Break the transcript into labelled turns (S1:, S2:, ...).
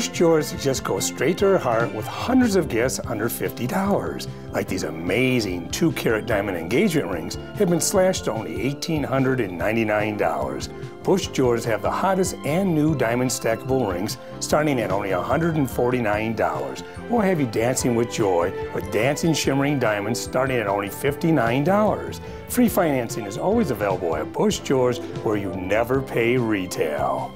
S1: Push yours to just go straight to her heart with hundreds of gifts under $50. Like these amazing two carat diamond engagement rings have been slashed to only $1,899. Busch Jewelers have the hottest and new diamond stackable rings starting at only $149. We'll have you dancing with joy with dancing shimmering diamonds starting at only $59. Free financing is always available at Busch Jewelers where you never pay retail.